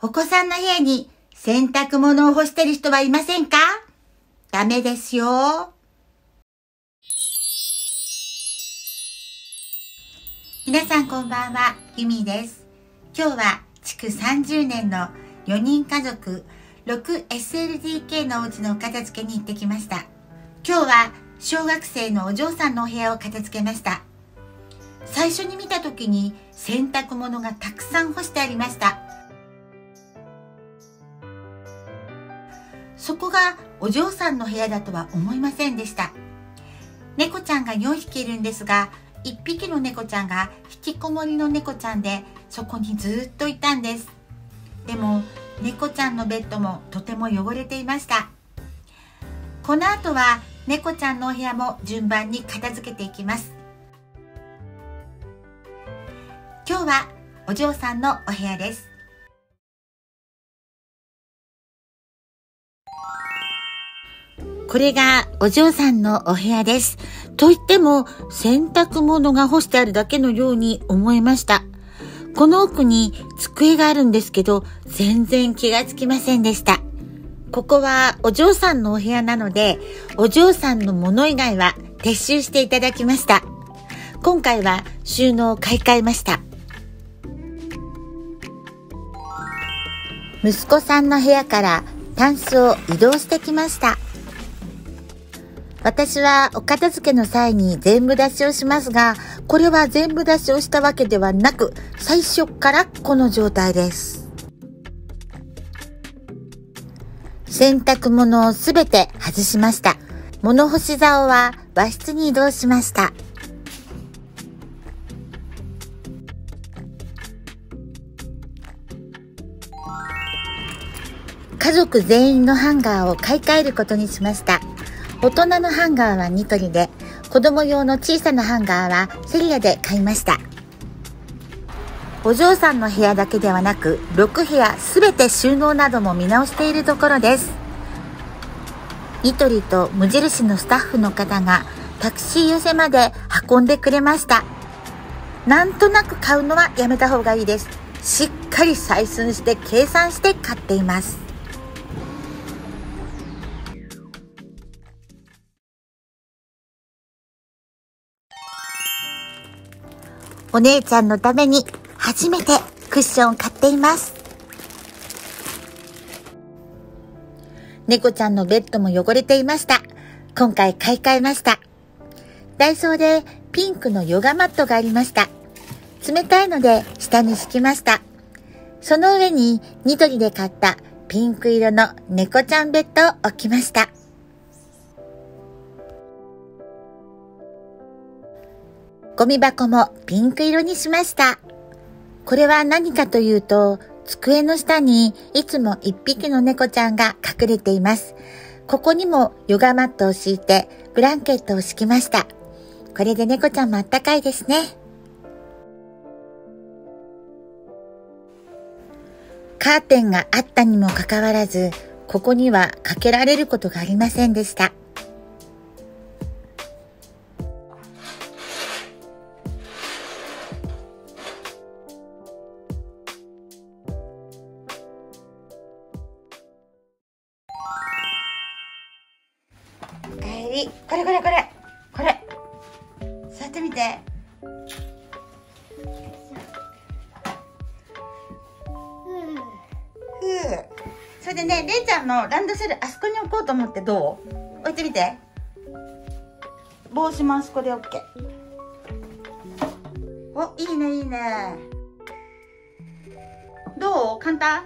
お子さんの部屋に洗濯物を干してる人はいませんか？ダメですよ。皆さんこんばんは、ゆみです。今日は築30年の4人家族 6SLDK のお家のお片付けに行ってきました。今日は小学生のお嬢さんのお部屋を片付けました。最初に見た時に洗濯物がたくさん干してありました。そこがお嬢さんの部屋だとは思いませんでした。猫ちゃんが4匹いるんですが1匹の猫ちゃんが引きこもりの猫ちゃんでそこにずっといたんです。でも猫ちゃんのベッドもとても汚れていました。この後は猫ちゃんのお部屋も順番に片付けていきます。今日はお嬢さんのお部屋です。これがお嬢さんのお部屋です。と言っても洗濯物が干してあるだけのように思えました。この奥に机があるんですけど全然気がつきませんでした。ここはお嬢さんのお部屋なのでお嬢さんのもの以外は撤収していただきました。今回は収納を買い替えました。息子さんの部屋からタンスを移動してきました。私はお片付けの際に全部出しをしますが、これは全部出しをしたわけではなく、最初からこの状態です。洗濯物をすべて外しました。物干し竿は和室に移動しました。家族全員のハンガーを買い替えることにしました。大人のハンガーはニトリで、子供用の小さなハンガーはセリアで買いました。お嬢さんの部屋だけではなく、6部屋すべて収納なども見直しているところです。ニトリと無印のスタッフの方がタクシー寄せまで運んでくれました。なんとなく買うのはやめた方がいいです。しっかり採寸して計算して買っています。お姉ちゃんのために初めてクッションを買っています。猫ちゃんのベッドも汚れていました。今回買い替えました。ダイソーでピンクのヨガマットがありました。冷たいので下に敷きました。その上にニトリで買ったピンク色の猫ちゃんベッドを置きました。ゴミ箱もピンク色にしました。これは何かというと、机の下にいつも一匹の猫ちゃんが隠れています。ここにもヨガマットを敷いてブランケットを敷きました。これで猫ちゃんもあったかいですね。カーテンがあったにもかかわらず、ここにはかけられることがありませんでした。それでねれいちゃんのランドセルあそこに置こうと思ってどう？置いてみて。帽子もあそこで OK おいいねいいね。どう？簡単？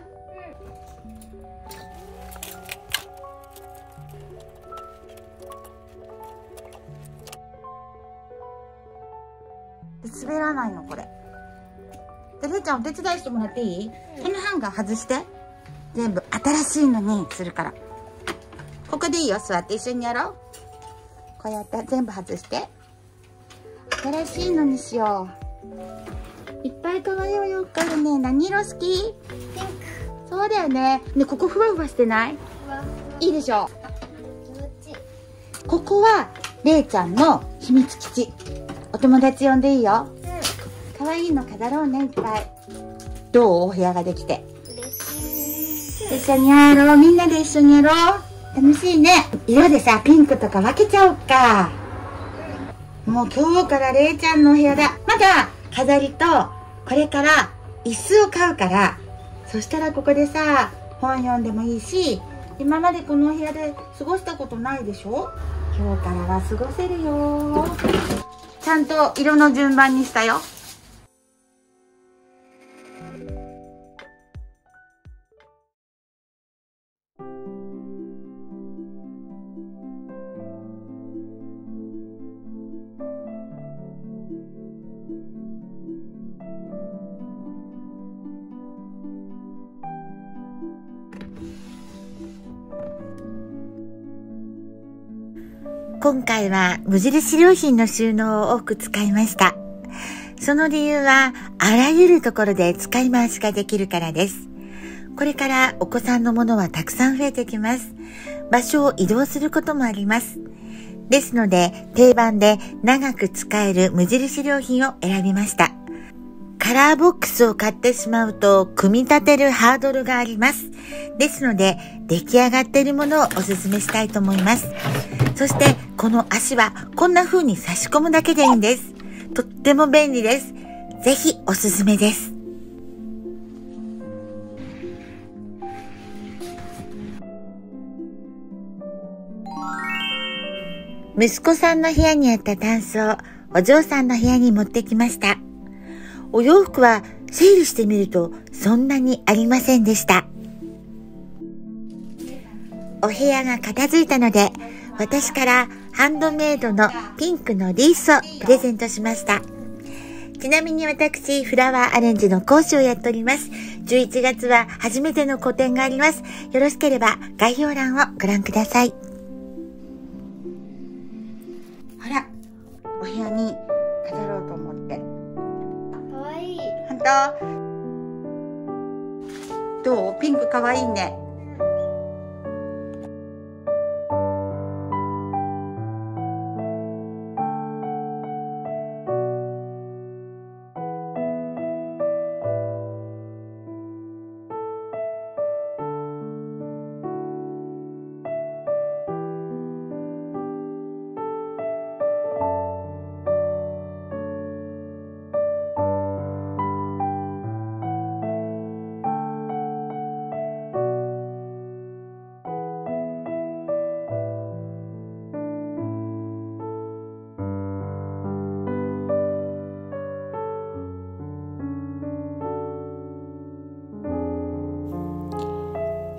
滑らないのこれ。でれいちゃんお手伝いしてもらっていい、このハンガー外して全部新しいのにするから。ここでいいよ座って一緒にやろう。こうやって全部外して。新しいのにしよう。いっぱい可愛いお洋服あるね。何色好き？ピンク。そうだよね。ねここふわふわしてない？いいでしょここはれいちゃんの秘密基地。お友達呼んでいいよ。可愛いの飾ろうね、いっぱい。どう？お部屋ができて。一緒にやろう。みんなで一緒にやろう。楽しいね。色でさ、ピンクとか分けちゃおうか。もう今日かられいちゃんのお部屋だ。まだ飾りと、これから椅子を買うから、そしたらここでさ、本読んでもいいし、今までこのお部屋で過ごしたことないでしょ？今日からは過ごせるよ。ちゃんと色の順番にしたよ。今回は無印良品の収納を多く使いました。その理由は、あらゆるところで使い回しができるからです。これからお子さんのものはたくさん増えてきます。場所を移動することもあります。ですので、定番で長く使える無印良品を選びました。カラーボックスを買ってしまうと、組み立てるハードルがあります。ですので、出来上がっているものをお勧めしたいと思います。そして、この足はこんな風に差し込むだけでいいんです。とっても便利です。ぜひおすすめです。息子さんの部屋にあったタンスをお嬢さんの部屋に持ってきました。お洋服は整理してみるとそんなにありませんでした。お部屋が片付いたので私からハンドメイドのピンクのリースをプレゼントしました。ちなみに私、フラワーアレンジの講師をやっております。11月は初めての個展があります。よろしければ概要欄をご覧ください。ほら、お部屋に飾ろうと思って。かわいい。ほんとどう？ピンクかわいいね。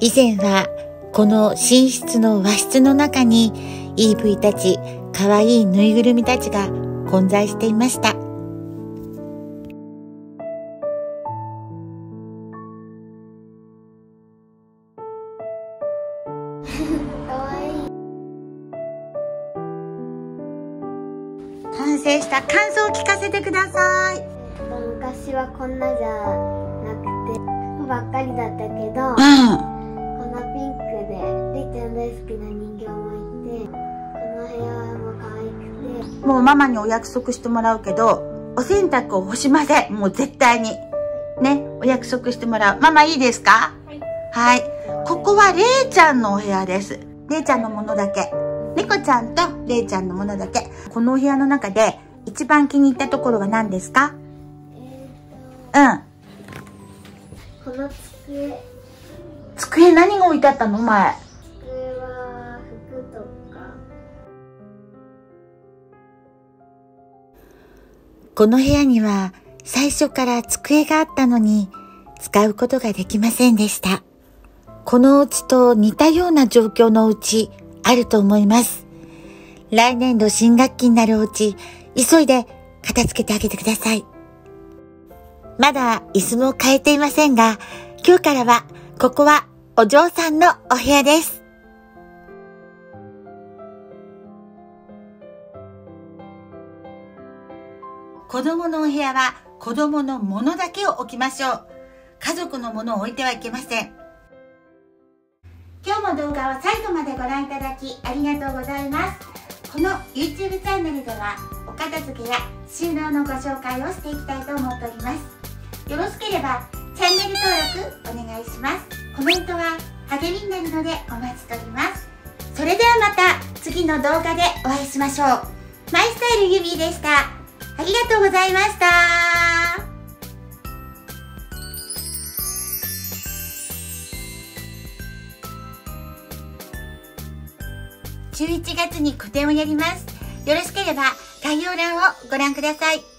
以前はこの寝室の和室の中に EV たち、可愛いぬいぐるみたちが混在していました。完成した感想を聞かせてください。昔はこんなじゃなくて、ばっかりだったけど、うんもうママにお約束してもらうけど、お洗濯を干しません。もう絶対に。ね、お約束してもらう。ママいいですか？はい。はい。ここはれいちゃんのお部屋です。れいちゃんのものだけ。猫ちゃんとれいちゃんのものだけ。このお部屋の中で一番気に入ったところは何ですか？えー、うん。この机。机何が置いてあったの？前。この部屋には最初から机があったのに使うことができませんでした。このお家と似たような状況のお家あると思います。来年度新学期になるお家、急いで片付けてあげてください。まだ椅子も変えていませんが、今日からはここはお嬢さんのお部屋です。子供のお部屋は子供のものだけを置きましょう。家族のものを置いてはいけません。今日も動画を最後までご覧いただきありがとうございます。この YouTube チャンネルではお片付けや収納のご紹介をしていきたいと思っております。よろしければチャンネル登録お願いします。コメントは励みになるのでお待ちしておりますそれではまた次の動画でお会いしましょうマイスタイルユミーでしたありがとうございました11月に個展をやります。よろしければ概要欄をご覧ください。